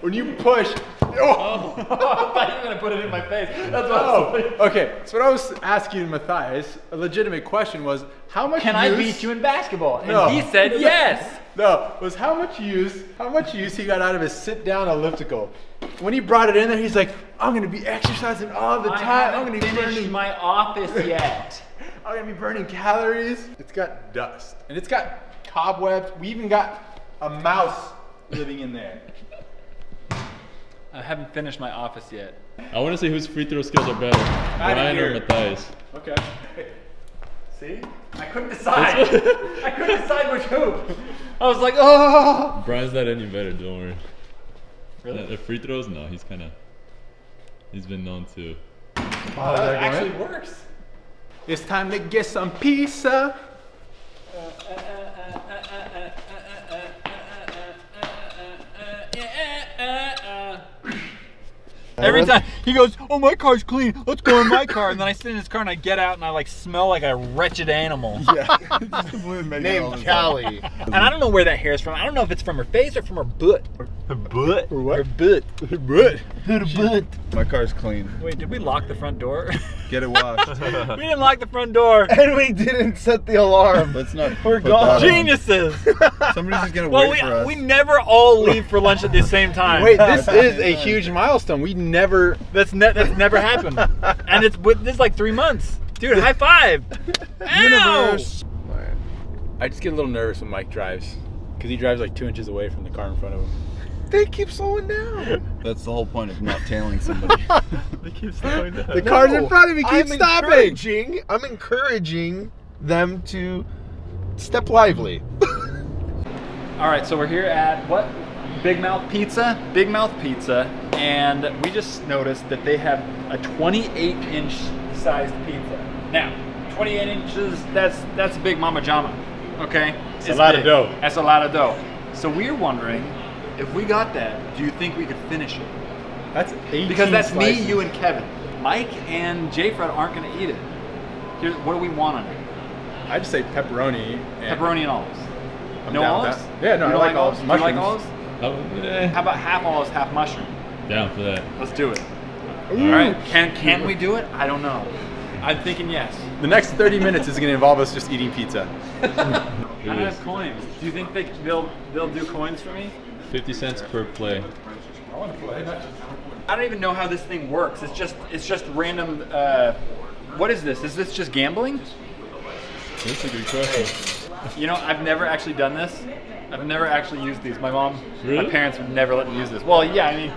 When you push, oh, oh. I thought you were gonna put it in my face. That's what I oh. was. Okay, so what I was asking Matthias, a legitimate question was, how much Can I beat you in basketball? And No. he said yes. No, was how much use, how much use he got out of his sit-down elliptical. When he brought it in there, he's like, I'm gonna be exercising all the I time. I'm gonna be burning my office yet. I'm gonna be burning calories. It's got dust and it's got cobwebs. We even got a mouse living in there. I haven't finished my office yet. I want to see whose free throw skills are better, Bryan or. Matthias. Okay. See? I couldn't decide. I couldn't decide which hoop. I was like, oh. Bryan's not any better. Don't worry. Really? The, the free throws, no, he's kind of. He's been known to. Oh, that actually works. It's time to get some pizza. Every time he goes, oh my car's clean. Let's go in my car, and then I sit in his car and I get out and I like smell like a wretched animal. Yeah. Named Callie. And I don't know where that hair is from. I don't know if it's from her face or from her butt. Her butt. Or Her what? butt. Her butt. Her butt. My car's clean. Wait, did we lock the front door? Get it washed. we didn't lock the front door. and we didn't set the alarm. Let's not. We're gone. Geniuses. Somebody's just gonna Well, wait for us. we, we never all leave for lunch at the same time. Wait, this is a huge milestone. We never. That's ne- that's never happened, and it's with this is like three months, dude. High five! Ow! Universe. I just get a little nervous when Mike drives because he drives like two inches away from the car in front of him. They keep slowing down. That's the whole point of not tailing somebody. They keep slowing down. The car's in front of me. Keep I'm stopping. encouraging. I'm encouraging them to step lively. All right, so we're here at what? Big Mouth Pizza. Big Mouth Pizza, and we just noticed that they have a 28 inch sized pizza. Now, 28 inches. That's that's a big Mama Jama. Okay, it's a lot of dough. That's a lot of dough. So we're wondering if we got that, do you think we could finish it? That's 18 Because that's slices. me, you, and Kevin. Mike and J Fred aren't going to eat it. Here, what do we want on it? I'd say pepperoni. And Pepperoni and olives. I'm no down with olives? that. Yeah, no, You I don't like olives. Do you like Mushrooms. olives? Oh, How about half olives, half mushroom? down for that. Let's do it. Ooh. All right. Can can we do it? I don't know. I'm thinking yes. The next 30 minutes is going to involve us just eating pizza. I don't have coins. Do you think they they'll they'll do coins for me? 50 cents per play. I don't even know how this thing works. It's just it's just random. Uh, what is this? Is this just gambling? That's a good question. You know, I've never actually done this. I've never actually used these. My mom, my parents would never let me use this. Well, yeah, I mean,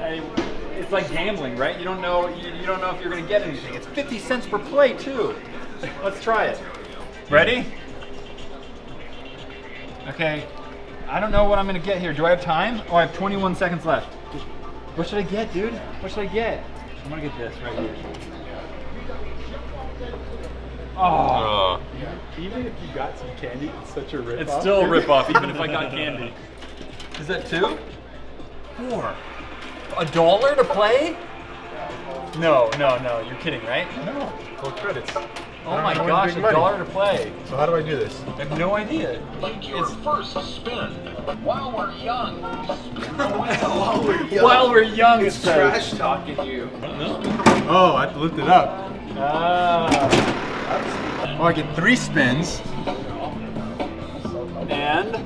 I, it's like gambling, right? You don't know, you, you don't know if you're gonna get anything. It's 50 cents per play too. Let's try it. Ready? Okay. I don't know what I'm gonna get here. Do I have time? Oh, I have 21 seconds left. What should I get, dude? What should I get? I'm gonna get this right here. Oh. oh. Even if you got some candy, it's such a rip It's still a ripoff, even if I got candy. Is that two? Four. A dollar to play? No, no, no. You're kidding, right? No, full credits. Oh my know any gosh, big a money. dollar to play. So how do I do this? I have no idea. Make your It's first spin. While we're young, while we're young, it's Trash talking you. Oh, I have to lift it up. Ah. Oh, I get three spins. And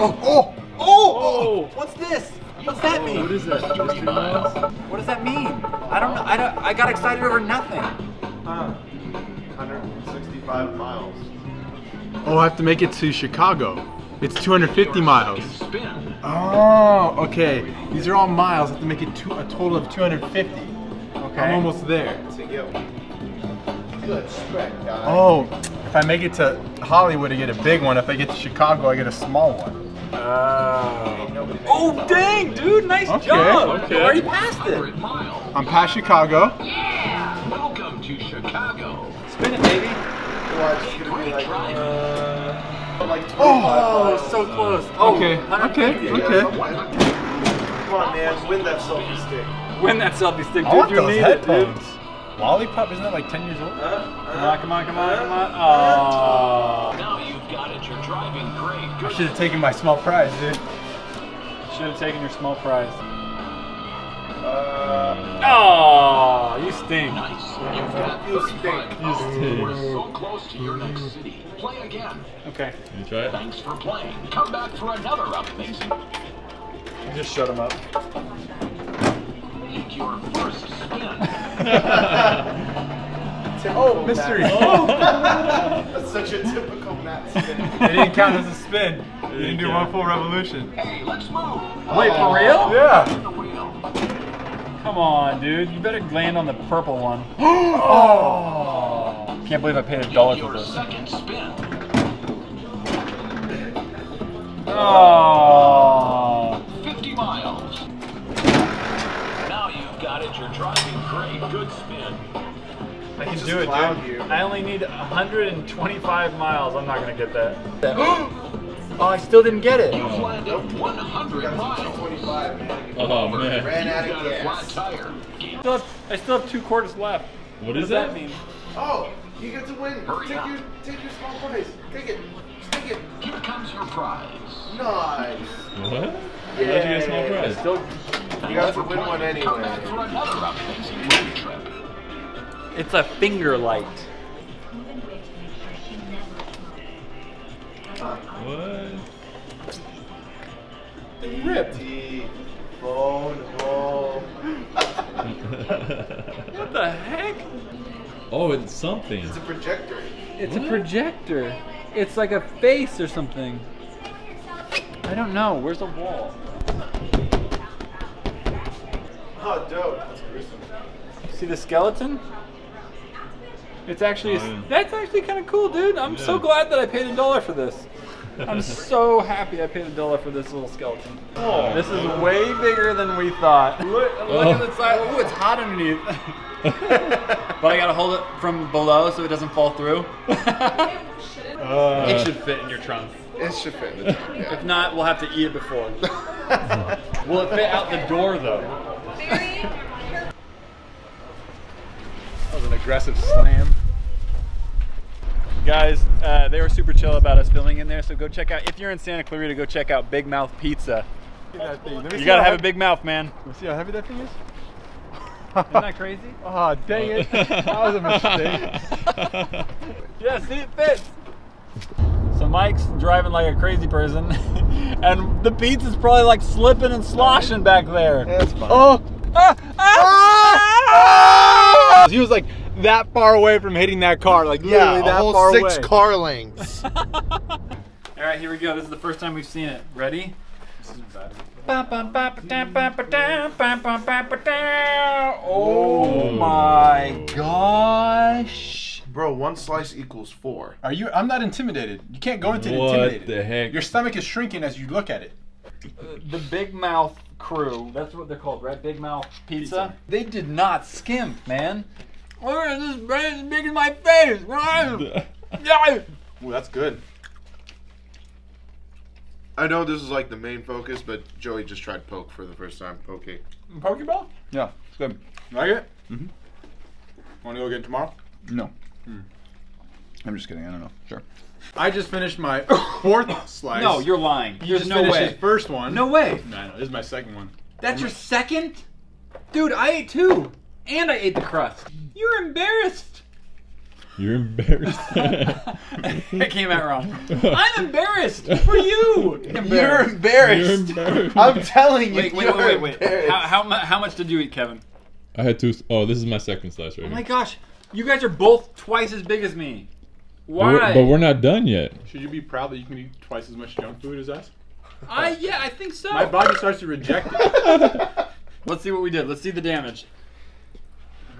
Oh, oh, oh, oh, what's this? What's that mean? What is that? Mystery miles? What does that mean? I don't know. I don't. I got excited over nothing. Huh. 165 miles. oh! I have to make it to Chicago. It's 250 miles. spin. Oh, okay. These are all miles. I have to make it to a total of 250. Okay. I'm almost there. Good spread, guys. Oh, if I make it to Hollywood, I get a big one. If I get to Chicago, I get a small one. Oh. Oh dang, dude! Nice Okay, job. okay. You already passed it. I'm past Chicago. Yeah! Welcome to Chicago. Spin it, baby. Uh, oh. oh, so close. Oh, Okay, okay, okay. Come on, man. Win that selfie stick. Win that selfie stick, dude. I want you those need headphones. it, dude. Lollipop isn't that like 10 years old? Come on, come on, come on, come on. Oh. Driving great. I should have taken my small prize, dude. should have taken your small prize. Uh, Oh, you stink. Nice. You've got You stink. points. stink. We're so close to your next city. Play again. Okay, You try it? Thanks for playing. Come back for another amazing. just shut him up. Make your first spin. oh, mystery. Oh. That's such a typical Matt spin. It didn't count as a spin. You didn't do one full revolution. Hey, let's move. Wait, for real? Yeah. Spin the wheel. Come on, dude. You better land on the purple one. oh! Can't believe I paid a dollar for this. second spin. Oh! Do it, dude. you. I only need 125 miles. I'm not gonna get that. oh, I still didn't get it. You've landed 100 miles. man. Oh man. Ran You've out of got a flat gas. I still have, I still have two quarters left. What What is does that that? mean? Oh, you get to win. Hurry take up. your take your small prize. Take it. Take it. Here comes your prize. Nice. What? How'd you get a small prize? Still, You got to win one anyway. It's a finger light. What? Ripped. Phone home. What the heck? oh, it's something. It's a projector. It's a projector. It's like a face or something. I don't know. Where's the wall? Oh, dope. That's gruesome. See the skeleton? It's actually Oh, yeah. that's actually kind of cool, dude. I'm so glad that I paid a dollar for this. I'm so happy I paid a dollar for this little skeleton. Oh. This is way bigger than we thought. Look, look at Oh. the side. Ooh, it's hot underneath. but I gotta hold it from below so it doesn't fall through. Uh, it should fit in your trunk. It should fit in the trunk, yeah. If not, we'll have to eat it before. Will it fit out the door though? that was an aggressive slam. Guys, uh, they were super chill about us filming in there, so go check out. If you're in Santa Clarita, go check out Big Mouth Pizza. Look at that thing. Let me You gotta have a big mouth, man. Let me see how heavy that thing is. Isn't that crazy? Oh, dang it. That was a mistake. Yeah, see, it fits. So Mike's driving like a crazy person, and the pizza's probably like slipping and sloshing back there. That's fine. Oh! Ah! Ah! He was like that far away from hitting that car, like literally Yeah, a that whole far six away. car lengths. All right, here we go. This is the first time we've seen it. Ready? This is bad. Oh my gosh. Bro, one slice equals four. Are you? I'm not intimidated. You can't go into What intimidated. the heck? Your stomach is shrinking as you look at it. The Big Mouth crew, that's what they're called, right? Big Mouth Pizza. They did not skimp, man. Look at this bread as big as my face. Yeah. Ooh, that's good. I know this is like the main focus, but Joey just tried poke for the first time. Poke. Pokeball? Yeah, it's good. Like it? Mm-hmm. Want to go again tomorrow? No. I'm just kidding. I don't know. Sure. I just finished my fourth slice. No, you're lying. You There's just no finished way. his first one. No way. No, no, this is my second one. That's your second? Dude, I ate two. And I ate the crust. You're embarrassed. You're embarrassed. it came out wrong. I'm embarrassed for you. You're You're embarrassed. embarrassed. I'm telling you, Wait, wait, you're wait, wait, wait. How, how, mu- how much did you eat, Kevin? I had two. Oh, this is my second slice right Oh here. my gosh. You guys are both twice as big as me. Why? we're, but we're not done yet. Should you be proud that you can eat twice as much junk food as us? I yeah, I think so. My body starts to reject it. Let's see what we did. Let's see the damage.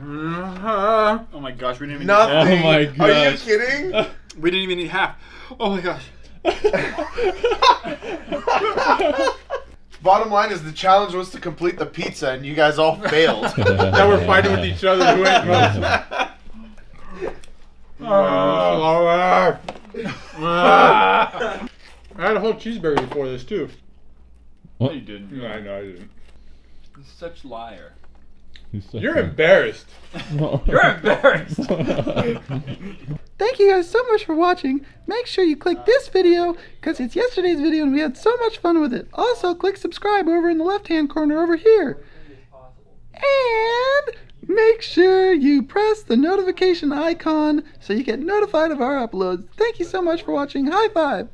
Uh-huh. Oh my gosh, we didn't even Nothing. Oh my gosh. Are you kidding? we didn't even eat half. Oh my gosh. Bottom line is the challenge was to complete the pizza, and you guys all failed. now we're fighting with each other who ate most. Oh, I had a whole cheeseburger before this too. What? You didn't. No, I know I didn't. Such liar. Such You're embarrassed. You're embarrassed. Thank you guys so much for watching. Make sure you click this video because it's yesterday's video and we had so much fun with it. Also, click subscribe over in the left hand corner over here. And make sure you press the notification icon so you get notified of our uploads. Thank you so much for watching. High five!